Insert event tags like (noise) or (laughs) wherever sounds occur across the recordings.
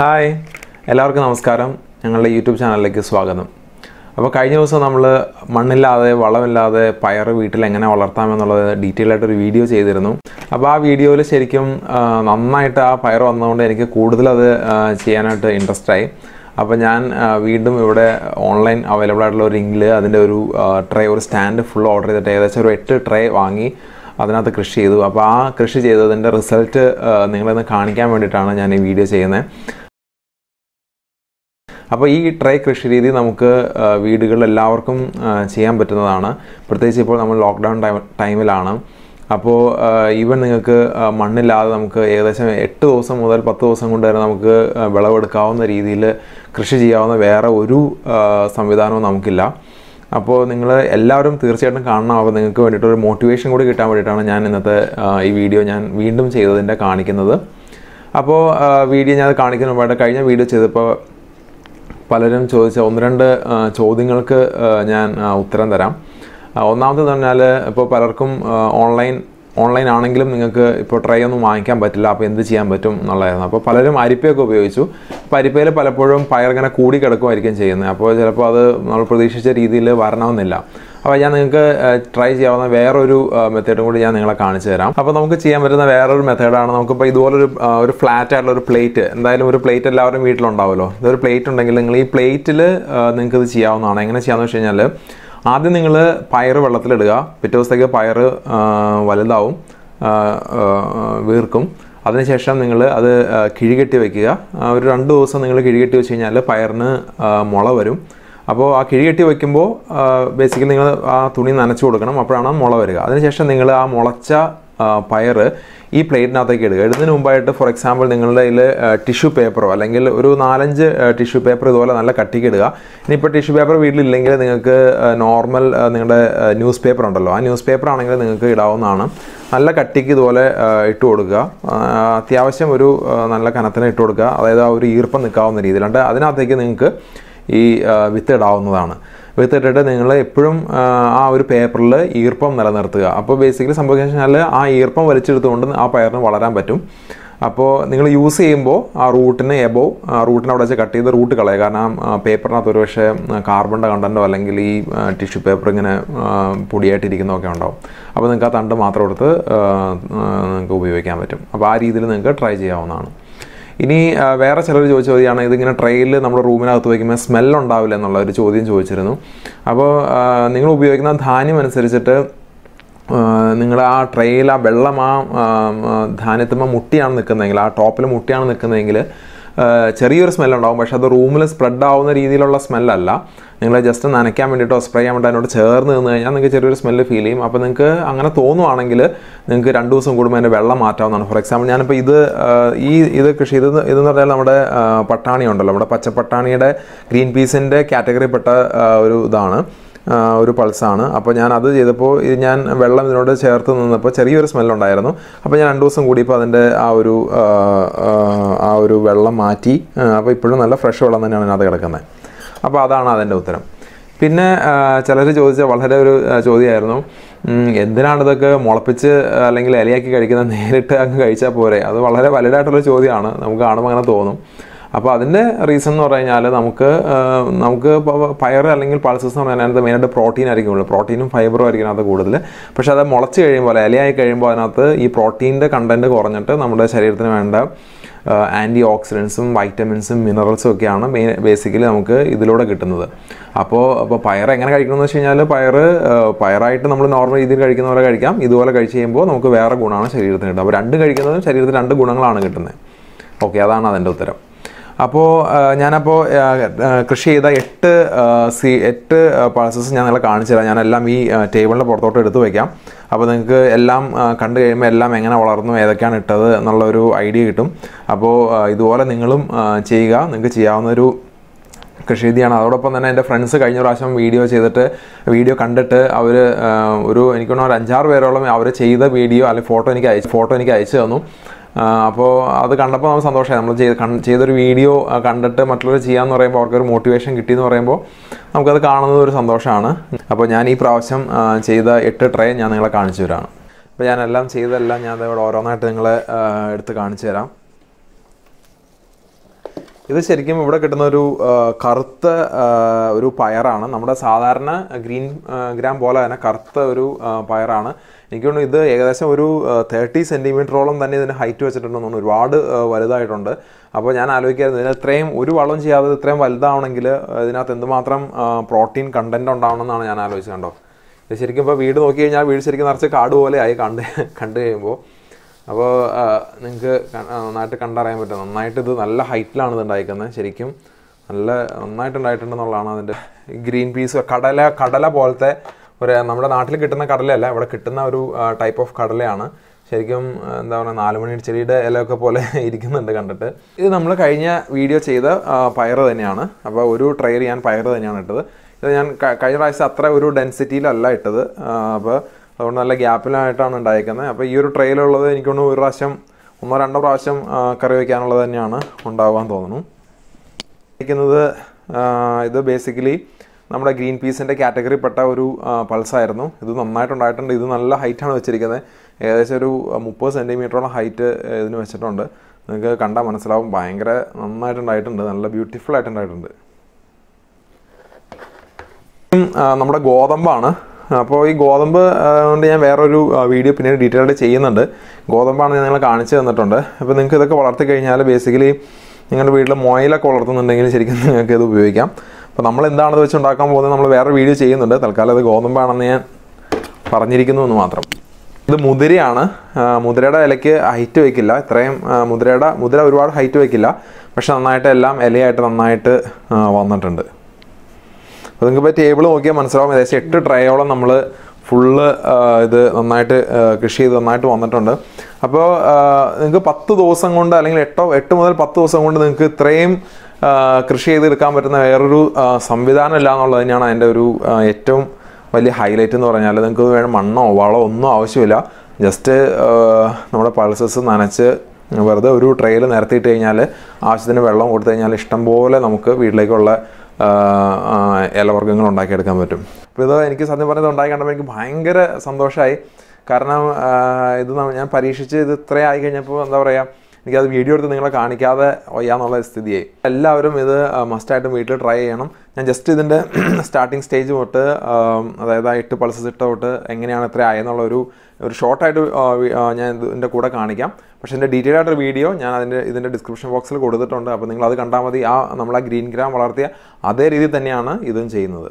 Hi. എല്ലാവർക്കും നമസ്കാരം. ഞങ്ങളുടെ യൂട്യൂബ് ചാനലിലേക്ക് സ്വാഗതം. അപ്പോൾ കഴിഞ്ഞ ദിവസം നമ്മൾ മണ്ണില്ലാതെ വളമില്ലാതെ പയർ വീട്ടിൽ എങ്ങനെ വളർത്താമെന്നുള്ളത് ഡീറ്റെയിൽ ആയിട്ടൊരു വീഡിയോ ചെയ്തിരുന്നു. അപ്പോൾ ആ വീഡിയോയിൽ ശരിക്കും നന്നായിട്ട് ആ പയർ വന്നതുകൊണ്ട് എനിക്ക് കൂടുതൽ അത് ചെയ്യാനായിട്ട് ഇൻട്രസ്റ്റ് ആയി. അപ്പോൾ ഞാൻ വീണ്ടും ഇവിടെ ഓൺലൈൻ അവൈലബിൾ ആയിട്ടുള്ള ഒരു ലിങ്കിൽ അതിന്റെ ഒരു ട്രേ ഒരു സ്റ്റാൻഡ് ഫുൾ ഓർഡർ ചെയ്തിട്ട് ഏകദേശം ഒരു എട്ട് ട്രേ വാങ്ങി അതിനകത്ത് കൃഷി ചെയ്തു. അപ്പോൾ ആ കൃഷി ചെയ്തതിന്റെ റിസൾട്ട് നിങ്ങളിന്ന് കാണിക്കാൻ വേണ്ടിയിട്ടാണ് ഞാൻ ഈ വീഡിയോ ചെയ്യുന്നത്. അപ്പോൾ ഈ ട്രൈ കൃഷി രീതി നമുക്ക് വീടുകളിൽ എല്ലാവർക്കും ചെയ്യാൻ പറ്റുന്നതാണ്. പ്രത്യേകിച്ച് ഇപ്പോൾ നമ്മൾ ലോക്ക്ഡൗൺ ടൈം ടൈമിലാണ്. അപ്പോൾ ഈവൻ നിങ്ങൾക്ക് മണ്ണില്ലാതെ നമുക്ക് ഏകദേശം എട്ട് ദിവസം മുതൽ പത്ത് ദിവസം കൊണ്ട് തന്നെ നമുക്ക് വിളവെടുക്കാവുന്ന രീതിയിൽ കൃഷി ചെയ്യാവുന്ന വേറെ ഒരു സംവിധാനവും നമുക്കില്ല. അപ്പോൾ നിങ്ങൾ എല്ലാവരും തീർച്ചയായിട്ടും കാണണം. അപ്പോൾ നിങ്ങൾക്ക് വേണ്ടിയിട്ട് ഒരു മോട്ടിവേഷൻ കൂടി കിട്ടാൻ വേണ്ടിയിട്ടാണ് ഞാൻ ഇന്നത്തെ ഈ വീഡിയോ ഞാൻ വീണ്ടും ചെയ്തതിന്റെ കാണിക്കുന്നത്. അപ്പോൾ വീഡിയോ ഞാൻ കാണിക്കുന്ന മുമ്പായിട്ട് കഴിഞ്ഞ വീഡിയോ ചെയ്തപ്പോൾ പലരും ചോദിച്ച ഒന്ന് രണ്ട് ചോദ്യങ്ങൾക്ക് ഞാൻ ഉത്തരം തരാം. ഒന്നാമത് പറഞ്ഞാൽ ഇപ്പോൾ പലർക്കും ഓൺലൈൻ ഓൺലൈൻ ആണെങ്കിലും നിങ്ങൾക്ക് ഇപ്പോൾ ട്രൈ ഒന്നും വാങ്ങിക്കാൻ പറ്റില്ല അപ്പോൾ എന്ത് ചെയ്യാൻ പറ്റും എന്നുള്ളതായിരുന്നു. അപ്പോൾ പലരും അരിപ്പയൊക്കെ ഉപയോഗിച്ചു. അപ്പോൾ അരിപ്പയിൽ പലപ്പോഴും പയർ ഇങ്ങനെ കൂടി കിടക്കുമായിരിക്കും ചെയ്യുന്നത്. അപ്പോൾ ചിലപ്പോൾ അത് നമ്മൾ പ്രതീക്ഷിച്ച രീതിയിൽ വരണമെന്നില്ല. അപ്പോൾ ഞാൻ നിങ്ങൾക്ക് ട്രൈ ചെയ്യാവുന്ന വേറൊരു മെത്തേഡും കൂടി ഞാൻ നിങ്ങളെ കാണിച്ചു തരാം. അപ്പോൾ നമുക്ക് ചെയ്യാൻ പറ്റുന്ന വേറൊരു മെത്തേഡാണ് നമുക്കിപ്പോൾ ഇതുപോലൊരു ഒരു ഫ്ലാറ്റ് ആയിട്ടുള്ള ഒരു പ്ലേറ്റ് എന്തായാലും ഒരു പ്ലേറ്റ് എല്ലാവരും വീട്ടിലുണ്ടാവുമല്ലോ. ഇതൊരു പ്ലേറ്റ് ഉണ്ടെങ്കിൽ നിങ്ങൾ ഈ പ്ലേറ്റിൽ നിങ്ങൾക്കിത് ചെയ്യാവുന്നതാണ്. എങ്ങനെ ചെയ്യാമെന്ന് വെച്ച് കഴിഞ്ഞാൽ ആദ്യം നിങ്ങൾ പയർ വെള്ളത്തിലിടുക. പിറ്റേ ദിവസത്തേക്ക് പയർ വലുതാവും വീർക്കും. അതിനുശേഷം നിങ്ങൾ അത് കിഴികെട്ടി വയ്ക്കുക ഒരു രണ്ട് ദിവസം നിങ്ങൾ കിഴികെട്ടി വെച്ച് കഴിഞ്ഞാൽ പയറിന് മുള വരും. അപ്പോൾ ആ കിഴികെട്ടി വയ്ക്കുമ്പോൾ ബേസിക്കലി നിങ്ങൾ ആ തുണി നനച്ചു കൊടുക്കണം. അപ്പോഴാണ് മുള വരിക. അതിനുശേഷം നിങ്ങൾ ആ മുളച്ച ആ, പയറ് ഈ പ്ലേറ്റിനകത്തേക്ക് ഇടുക. ഇടുന്നതിന് മുമ്പായിട്ട് ഫോർ എക്സാമ്പിൾ നിങ്ങളുടെ കയ്യിൽ ടിഷ്യൂ പേപ്പറോ അല്ലെങ്കിൽ ഒരു നാലഞ്ച് ടിഷ്യൂ പേപ്പർ ഇതുപോലെ നല്ല കട്ടിക്ക് ഇടുക. ഇനിയിപ്പോൾ ടിഷ്യൂ പേപ്പർ വീട്ടിലില്ലെങ്കിൽ നിങ്ങൾക്ക് നോർമൽ നിങ്ങളുടെ ന്യൂസ് പേപ്പർ ഉണ്ടല്ലോ. ആ ന്യൂസ് പേപ്പർ ആണെങ്കിൽ നിങ്ങൾക്ക് ഇടാവുന്നതാണ്. നല്ല കട്ടിക്ക് ഇതുപോലെ ഇട്ട് കൊടുക്കുക. അത്യാവശ്യം ഒരു നല്ല കനത്തിന് ഇട്ട് കൊടുക്കുക. അതായത് ആ ഒരു ഈർപ്പം നിൽക്കാവുന്ന രീതിയിലുണ്ട്. അതിനകത്തേക്ക് നിങ്ങൾക്ക് ഈ വിത്ത് ഇടാവുന്നതാണ്. വിത്ത് ഇട്ടിട്ട് നിങ്ങൾ എപ്പോഴും ആ, ഒരു പേപ്പറിൽ ഈർപ്പം നിലനിർത്തുക. അപ്പോൾ ബേസിക്കലി സംഭവിക്കുന്നത് വെച്ചാൽ ആ ഈർപ്പം വലിച്ചെടുത്തുകൊണ്ട് ആ പയറിന് വളരാൻ പറ്റും. അപ്പോൾ നിങ്ങൾ യൂസ് ചെയ്യുമ്പോൾ ആ റൂട്ടിന് എബോ ആ റൂട്ടിനെ അവിടെ വെച്ച് കട്ട് ചെയ്ത് റൂട്ട് കളയുക. കാരണം പേപ്പറിനകത്ത് ഒരു പക്ഷേ കാർബണിന്റെ കണ്ടന്റോ അല്ലെങ്കിൽ ഈ ടിഷ്യൂ പേപ്പർ ഇങ്ങനെ പൊടിയായിട്ടിരിക്കുന്നതൊക്കെ ഉണ്ടാവും. അപ്പോൾ നിങ്ങൾക്ക് ആ തണ്ട് മാത്രം എടുത്ത് നിങ്ങൾക്ക് ഉപയോഗിക്കാൻ പറ്റും. അപ്പോൾ ആ രീതിയിൽ നിങ്ങൾക്ക് ട്രൈ ചെയ്യാവുന്നതാണ്. ഇനി വേറെ ചിലർ ചോദിച്ച ചോദ്യമാണ് ഇതിങ്ങനെ ട്രെയിൽ നമ്മുടെ റൂമിനകത്ത് വയ്ക്കുമ്പോൾ സ്മെൽ ഉണ്ടാവില്ല എന്നുള്ള ഒരു ചോദ്യം ചോദിച്ചിരുന്നു. അപ്പോൾ നിങ്ങൾ ഉപയോഗിക്കുന്ന ധാന്യം അനുസരിച്ചിട്ട് നിങ്ങൾ ആ ട്രെയിൽ ആ വെള്ളം ആ ധാന്യത്തുമ്പോൾ മുട്ടിയാണ് നിൽക്കുന്നതെങ്കിൽ ആ ടോപ്പിൽ മുട്ടിയാണ് നിൽക്കുന്നതെങ്കിൽ ചെറിയൊരു സ്മെൽ ഉണ്ടാവും പക്ഷേ അത് റൂമിൽ സ്പ്രെഡ് ആവുന്ന രീതിയിലുള്ള സ്മെല്ലല്ല. നിങ്ങൾ ജസ്റ്റ് നനയ്ക്കാൻ വേണ്ടിയിട്ടോ സ്പ്രേ ചെയ്യാൻ വേണ്ടി അതിനോട് ചേർന്ന് നിന്ന് കഴിഞ്ഞാൽ നിങ്ങൾക്ക് ചെറിയൊരു സ്മെല്ല് ഫീൽ ചെയ്യും. അപ്പോൾ നിങ്ങൾക്ക് അങ്ങനെ തോന്നുവാണെങ്കിൽ നിങ്ങൾക്ക് രണ്ട് ദിവസം കൂടുമ്പോൾ അതിന്റെ വെള്ളം മാറ്റാവുന്നതാണ്. ഫോർ എക്സാമ്പിൾ ഞാനിപ്പോൾ ഇത് ഈ ഇത് കൃഷി ഇത് ഇതെന്ന് പറഞ്ഞാൽ നമ്മുടെ പട്ടാണി ഉണ്ടല്ലോ. നമ്മുടെ പച്ചപ്പട്ടാണിയുടെ ഗ്രീൻ പീസിന്റെ കാറ്റഗറിപ്പെട്ട ഒരു ഇതാണ്. ഒരു പൾസാണ്. അപ്പോൾ ഞാൻ അത് ചെയ്തപ്പോൾ ഞാൻ വെള്ളം ഇതിനോട് ചേർത്ത് നിന്നപ്പോൾ ചെറിയൊരു സ്മെല്ലുണ്ടായിരുന്നു. അപ്പോൾ ഞാൻ രണ്ട് ദിവസം കൂടിയപ്പോൾ അതിന്റെ ആ ഒരു ആ, ഒരു വെള്ളം മാറ്റി അപ്പോൾ ഇപ്പോഴും നല്ല ഫ്രഷ് വെള്ളം തന്നെയാണ് അതിനകത്ത് കിടക്കുന്നത്. അപ്പോൾ അതാണ് അതിന്റെ ഉത്തരം. പിന്നെ ചിലർ ചോദിച്ച വളരെ ഒരു ചോദ്യമായിരുന്നു എന്തിനാണ് ഇതൊക്കെ മുളപ്പിച്ച് അല്ലെങ്കിൽ ഇലയാക്കി കഴിക്കുന്നത് നേരിട്ട് അങ്ങ് കഴിച്ചാൽ പോരെ? അത് വളരെ വലുതായിട്ടുള്ള ചോദ്യമാണ്. നമുക്ക് കാണുമ്പോൾ അങ്ങനെ തോന്നും. അപ്പോൾ അതിന്റെ റീസൺ എന്ന് പറഞ്ഞു കഴിഞ്ഞാൽ നമുക്ക് നമുക്ക് പയർ അല്ലെങ്കിൽ പൾസസ് എന്ന് പറഞ്ഞാൽ അതിനകത്ത് മെയിനായിട്ട് പ്രോട്ടീൻ ആയിരിക്കും ഉള്ളത്. പ്രോട്ടീനും ഫൈബറും ആയിരിക്കും അതിനകത്ത് കൂടുതൽ പക്ഷേ അത് മുളച്ച് കഴിയുമ്പോൾ ഇലയായി കഴിയുമ്പോൾ അതിനകത്ത് ഈ പ്രോട്ടീന്റെ കണ്ടന്റ് കുറഞ്ഞിട്ട് നമ്മുടെ ശരീരത്തിന് വേണ്ട ആന്റി ഓക്സിഡൻസും വൈറ്റമിൻസും മിനറൽസും ഒക്കെയാണ് മെയിൻ ബേസിക്കലി നമുക്ക് ഇതിലൂടെ കിട്ടുന്നത്. അപ്പോൾ അപ്പോൾ പയർ എങ്ങനെ കഴിക്കണമെന്ന് വെച്ച് കഴിഞ്ഞാൽ പയർ പയറായിട്ട് നമ്മൾ നോർമൽ രീതിയിൽ കഴിക്കുന്ന പോലെ കഴിക്കാം. ഇതുപോലെ കഴിച്ച് കഴിയുമ്പോൾ നമുക്ക് വേറെ ഗുണമാണ് ശരീരത്തിന് കിട്ടുക അപ്പോൾ രണ്ട് കഴിക്കുന്നതും ശരീരത്തിന് രണ്ട് ഗുണങ്ങളാണ് കിട്ടുന്നത്. ഓക്കെ അതാണ് അതിന്റെ ഉത്തരം. അപ്പോൾ ഞാനപ്പോൾ കൃഷി ചെയ്ത എട്ട് സി എട്ട് പൾസസ് ഞാൻ നിങ്ങളെ കാണിച്ചു തരാം. ഞാനെല്ലാം ഈ ടേബിളിന്റെ പുറത്തോട്ട് എടുത്തു വയ്ക്കാം അപ്പോൾ നിങ്ങൾക്ക് എല്ലാം കണ്ടു കഴിയുമ്പോൾ എല്ലാം എങ്ങനെ വളർന്നു ഏതൊക്കെയാണ് ഇട്ടത് എന്നുള്ളൊരു ഐഡിയ കിട്ടും. അപ്പോൾ ഇതുപോലെ നിങ്ങളും ചെയ്യുക. നിങ്ങൾക്ക് ചെയ്യാവുന്നൊരു കൃഷി രീതിയാണ്. അതോടൊപ്പം തന്നെ എന്റെ ഫ്രണ്ട്സ് കഴിഞ്ഞ പ്രാവശ്യം വീഡിയോ ചെയ്തിട്ട് വീഡിയോ കണ്ടിട്ട് അവർ ഒരു എനിക്ക് ഒരു അഞ്ചാറ് പേരോളം അവർ ചെയ്ത വീഡിയോ അല്ലെങ്കിൽ ഫോട്ടോ എനിക്ക് അയച്ചു ഫോട്ടോ എനിക്ക് അയച്ചു തന്നു. അപ്പോൾ അത് കണ്ടപ്പോൾ നമ്മൾ സന്തോഷമായി. നമ്മൾ ചെയ്ത് ചെയ്തൊരു വീഡിയോ കണ്ടിട്ട് മറ്റുള്ളവർ ചെയ്യാമെന്ന് പറയുമ്പോൾ അവർക്കൊരു മോട്ടിവേഷൻ കിട്ടിയെന്ന് പറയുമ്പോൾ നമുക്കത് കാണുന്നത് ഒരു സന്തോഷമാണ്. അപ്പോൾ ഞാൻ ഈ പ്രാവശ്യം ചെയ്ത എട്ട് ട്രേ ഞാൻ നിങ്ങളെ കാണിച്ചു തരാണ്. അപ്പോൾ ഞാനെല്ലാം ചെയ്തതെല്ലാം ഞാൻ ഓരോന്നായിട്ട് നിങ്ങളെ എടുത്ത് കാണിച്ചു തരാം. ഇത് ശരിക്കും ഇവിടെ കിട്ടുന്ന ഒരു കറുത്ത ഒരു പയറാണ്. നമ്മുടെ സാധാരണ ഗ്രീൻ ഗ്രാം പോലെ തന്നെ കറുത്ത ഒരു പയറാണ്. എനിക്ക് തോന്നുന്നു ഇത് ഏകദേശം ഒരു തേർട്ടി സെന്റിമീറ്ററോളം തന്നെ ഇതിന് ഹൈറ്റ് വെച്ചിട്ടുണ്ടെന്ന് തോന്നുന്നു. ഒരുപാട് വലുതായിട്ടുണ്ട്. അപ്പോൾ ഞാൻ ആലോചിക്കായിരുന്നു ഇതിന് ഇത്രയും ഒരു വളം ചെയ്യാതെ ഇത്രയും വലുതാവണമെങ്കിൽ ഇതിനകത്ത് എന്തുമാത്രം പ്രോട്ടീൻ കണ്ടന്റ് ഉണ്ടാവണമെന്നാണ് ഞാൻ ആലോചിച്ചത് കണ്ടോ. ഇത് ശരിക്കും ഇപ്പോൾ വീട് നോക്കി കഴിഞ്ഞാൽ വീട് ശരിക്കും നിറച്ച് കാട് പോലെ ആയി കണ്ട് കണ്ടു കഴിയുമ്പോൾ. അപ്പോൾ നിങ്ങൾക്ക് നന്നായിട്ട് കണ്ടറിയാൻ പറ്റും. നന്നായിട്ട് ഇത് നല്ല ഹൈറ്റിലാണ് ഇത് ഉണ്ടായിരിക്കുന്നത് ശരിക്കും. നല്ല നന്നായിട്ട് ഉണ്ടായിട്ടുണ്ടെന്നുള്ളതാണ് അതിന്റെ ഗ്രീൻ പീസ് കടല കടല പോലത്തെ ഒരു നമ്മുടെ നാട്ടിൽ കിട്ടുന്ന കടലയല്ല ഇവിടെ കിട്ടുന്ന ഒരു ടൈപ്പ് ഓഫ് കടലയാണ്. ശരിക്കും എന്താ പറയുക നാലുമണി ചെടിയുടെ ഇലയൊക്കെ പോലെ (laughs) ഇരിക്കുന്നുണ്ട് കണ്ടിട്ട്. ഇത് നമ്മൾ കഴിഞ്ഞ വീഡിയോ ചെയ്ത പയർ തന്നെയാണ്. അപ്പോൾ ഒരു ട്രെയർ ഞാൻ പയർ തന്നെയാണ് ഇട്ടത്. ഇത് ഞാൻ കഴിഞ്ഞ പ്രാവശ്യം അത്ര ഒരു ഡെൻസിറ്റിയിലല്ല ഇട്ടത്. അപ്പോൾ അതുകൊണ്ട് നല്ല ഗ്യാപ്പിലായിട്ടാണ് ഉണ്ടായിരിക്കുന്നത് അപ്പോൾ ഈ ഒരു ട്രെയിലുള്ളത് എനിക്കൊന്ന് ഒരു പ്രാവശ്യം ഒന്നോ രണ്ടോ പ്രാവശ്യം കറി വയ്ക്കാനുള്ളത് തന്നെയാണ് ഉണ്ടാവാൻ തോന്നുന്നു. വയ്ക്കുന്നത് ഇത് ബേസിക്കലി നമ്മുടെ ഗ്രീൻ പീസിന്റെ കാറ്റഗറിപ്പെട്ട ഒരു പൾസായിരുന്നു. ഇത് നന്നായിട്ടുണ്ടായിട്ടുണ്ട്. ഇത് നല്ല ഹൈറ്റാണ് വെച്ചിരിക്കുന്നത്. ഏകദേശം ഒരു മുപ്പത് സെന്റിമീറ്ററോളം ഹൈറ്റ് ഇതിന് വെച്ചിട്ടുണ്ട്. നിങ്ങൾക്ക് കണ്ടാൽ മനസ്സിലാവും. ഭയങ്കര നന്നായിട്ടുണ്ടായിട്ടുണ്ട്. നല്ല ബ്യൂട്ടിഫുൾ ആയിട്ടുണ്ടായിട്ടുണ്ട്. നമ്മുടെ ഗോതമ്പാണ്. അപ്പോൾ ഈ ഗോതമ്പ് കൊണ്ട് ഞാൻ വേറൊരു വീഡിയോ പിന്നീട് ഡീറ്റെയിൽ ആയിട്ട് ചെയ്യുന്നുണ്ട്. ഗോതമ്പാണ് ഞാൻ നിങ്ങളെ കാണിച്ചു തന്നിട്ടുണ്ട്. അപ്പോൾ നിങ്ങൾക്ക് ഇതൊക്കെ വളർത്തി കഴിഞ്ഞാൽ ബേസിക്കലി നിങ്ങളുടെ വീട്ടിൽ മൊയിലൊക്കെ വളർത്തുന്നുണ്ടെങ്കിൽ ശരിക്കും നിങ്ങൾക്ക് ഇത് ഉപയോഗിക്കാം. അപ്പോൾ നമ്മൾ എന്താണെന്ന് വെച്ച് ഉണ്ടാക്കാൻ പോകുന്നത് നമ്മൾ വേറെ വീഡിയോ ചെയ്യുന്നുണ്ട്. തൽക്കാലം ഇത് ഗോതമ്പാണെന്ന് ഞാൻ പറഞ്ഞിരിക്കുന്നു എന്ന് മാത്രം. ഇത് മുതിരയാണ്. മുതിരയുടെ ഇലയ്ക്ക് ഹൈറ്റ് വയ്ക്കില്ല ഇത്രയും മുതിരയുടെ മുതിര ഒരുപാട് ഹൈറ്റ് വയ്ക്കില്ല പക്ഷെ നന്നായിട്ട് എല്ലാം ഇലയായിട്ട് നന്നായിട്ട് വന്നിട്ടുണ്ട്. അപ്പോൾ നിങ്ങൾക്ക് ടേബിൾ നോക്കിയാൽ മനസ്സിലാവും. ഏകദേശം എട്ട് ട്രയോളം നമ്മൾ ഫുള്ള് ഇത് നന്നായിട്ട് കൃഷി ചെയ്ത് നന്നായിട്ട് വന്നിട്ടുണ്ട്. അപ്പോൾ നിങ്ങൾക്ക് പത്ത് ദിവസം കൊണ്ട് അല്ലെങ്കിൽ എട്ടോ എട്ട് മുതൽ പത്ത് ദിവസം കൊണ്ട് നിങ്ങൾക്ക് ഇത്രയും കൃഷി ചെയ്തെടുക്കാൻ പറ്റുന്ന വേറൊരു സംവിധാനം ഇല്ല എന്നുള്ളത് തന്നെയാണ് അതിന്റെ ഒരു ഏറ്റവും വലിയ ഹൈലൈറ്റ് എന്ന് പറഞ്ഞാൽ നിങ്ങൾക്ക് വേണം മണ്ണോ വളമോ ഒന്നും ആവശ്യമില്ല. ജസ്റ്റ് നമ്മുടെ പൾസസ് നനച്ച് വെറുതെ ഒരു ട്രെയിൽ നിരത്തിയിട്ട് കഴിഞ്ഞാൽ ആവശ്യത്തിന് വെള്ളം കൊടുത്തു കഴിഞ്ഞാൽ ഇഷ്ടംപോലെ നമുക്ക് വീട്ടിലേക്കുള്ള ഇലവർഗങ്ങൾ ഉണ്ടാക്കിയെടുക്കാൻ പറ്റും. അപ്പോൾ ഇത് എനിക്ക് സത്യം പറഞ്ഞത് ഉണ്ടാക്കി കണ്ടപ്പോൾ എനിക്ക് ഭയങ്കര സന്തോഷമായി കാരണം ഇത് ഞാൻ പരീക്ഷിച്ച് ഇത് ഇത്രയായി കഴിഞ്ഞപ്പോൾ എന്താ പറയുക എനിക്കത് വീഡിയോ എടുത്ത് നിങ്ങളെ കാണിക്കാതെ വയ്യാന്നുള്ള സ്ഥിതിയായി. എല്ലാവരും ഇത് മസ്റ്റായിട്ടും വീട്ടിൽ ട്രൈ ചെയ്യണം. ഞാൻ ജസ്റ്റ് ഇതിന്റെ സ്റ്റാർട്ടിങ് സ്റ്റേജ് തൊട്ട് അതായത് ആ എട്ട് പൾസസ് ഇട്ട തൊട്ട് എങ്ങനെയാണ് ഇത്ര ആയെന്നുള്ള ഒരു ഒരു ഷോർട്ടായിട്ട് ഞാൻ ഇതിന്റെ കൂടെ കാണിക്കാം. പക്ഷേ ഇതിന്റെ ഡീറ്റെയിൽ ആയിട്ടൊരു വീഡിയോ ഞാൻ അതിന്റെ ഇതിന്റെ ഡിസ്ക്രിപ്ഷൻ ബോക്സിൽ കൊടുത്തിട്ടുണ്ട്. അപ്പോൾ നിങ്ങൾ അത് കണ്ടാൽ മതി. ആ നമ്മൾ ആ ഗ്രീൻ ഗ്രാം വളർത്തിയ അതേ രീതിയിൽ തന്നെയാണ് ഇതും ചെയ്യുന്നത്.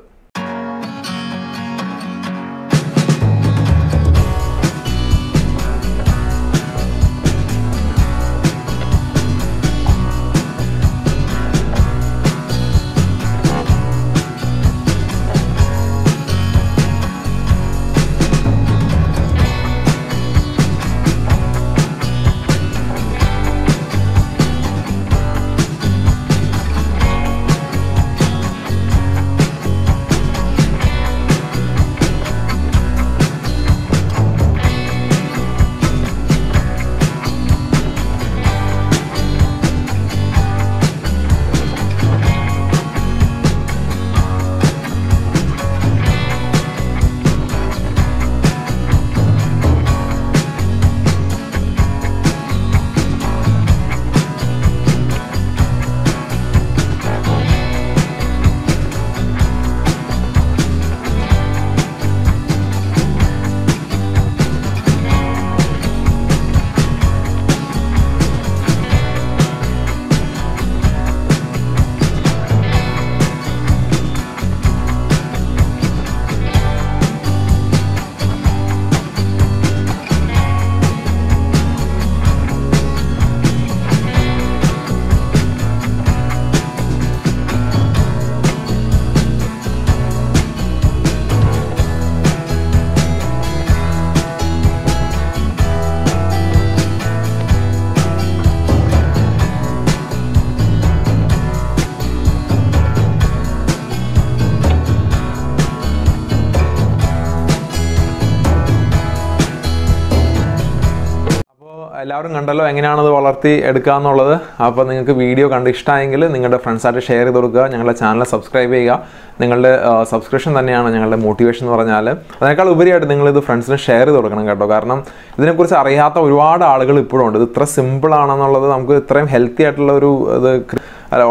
എല്ലാവരും കണ്ടല്ലോ എങ്ങനെയാണത് വളർത്തി എടുക്കുക എന്നുള്ളത് അപ്പോൾ നിങ്ങൾക്ക് വീഡിയോ കണ്ട് ഇഷ്ടമായെങ്കിൽ നിങ്ങളുടെ ഫ്രണ്ട്സായിട്ട് ഷെയർ ചെയ്ത് കൊടുക്കുക ഞങ്ങളുടെ ചാനൽ സബ്സ്ക്രൈബ് ചെയ്യുക. നിങ്ങളുടെ സബ്സ്ക്രിപ്ഷൻ തന്നെയാണ് ഞങ്ങളുടെ മോട്ടിവേഷൻ എന്ന് പറഞ്ഞാൽ. അതിനേക്കാൾ ഉപരിയായിട്ട് നിങ്ങളിത് ഫ്രണ്ട്സിന് ഷെയർ ചെയ്ത് കൊടുക്കണം കേട്ടോ. കാരണം ഇതിനെക്കുറിച്ച് അറിയാത്ത ഒരുപാട് ആളുകൾ ഇപ്പോഴും ഉണ്ട്. ഇത് ഇത്ര സിമ്പിളാണെന്നുള്ളത് നമുക്ക് ഇത്രയും ഹെൽത്തി ആയിട്ടുള്ള ഒരു ഇത്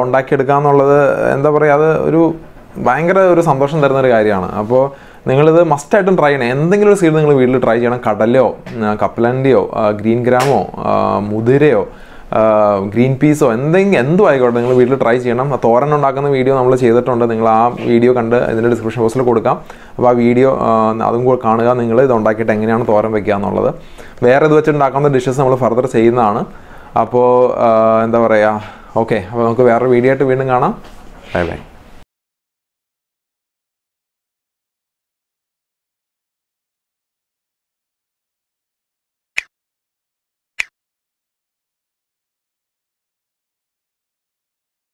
ഉണ്ടാക്കിയെടുക്കുക എന്നുള്ളത് എന്താ പറയുക അത് ഒരു ഭയങ്കര ഒരു സന്തോഷം തരുന്ന ഒരു കാര്യമാണ്. അപ്പോൾ നിങ്ങളിത് മസ്റ്റായിട്ടും ട്രൈ ചെയ്യണം. എന്തെങ്കിലും ഒരു സീഡ് നിങ്ങൾ വീട്ടിൽ ട്രൈ ചെയ്യണം. കടലയോ കപ്പലണ്ടിയോ ഗ്രീൻ ഗ്രാമോ മുതിരയോ ഗ്രീൻ പീസോ എന്തെങ്കിലും എന്തും ആയിക്കോട്ടെ നിങ്ങൾ വീട്ടിൽ ട്രൈ ചെയ്യണം. തോരൻ ഉണ്ടാക്കുന്ന വീഡിയോ നമ്മൾ ചെയ്തിട്ടുണ്ട്. നിങ്ങൾ ആ വീഡിയോ കണ്ട് ഇതിന്റെ ഡിസ്ക്രിപ്ഷൻ ബോക്സിൽ കൊടുക്കാം. അപ്പോൾ ആ വീഡിയോ അതും കൂടെ കാണുക. നിങ്ങൾ ഇത് ഉണ്ടാക്കിയിട്ട് എങ്ങനെയാണ് തോരൻ വെക്കുക എന്നുള്ളത്. വേറെ ഇത് വെച്ച് ഉണ്ടാക്കുന്ന ഡിഷസ് നമ്മൾ ഫർദർ ചെയ്യുന്നതാണ്. അപ്പോൾ എന്താ പറയുക ഓക്കെ. അപ്പോൾ നമുക്ക് വേറൊരു വീഡിയോ ആയിട്ട് വീണ്ടും കാണാം. Bye bye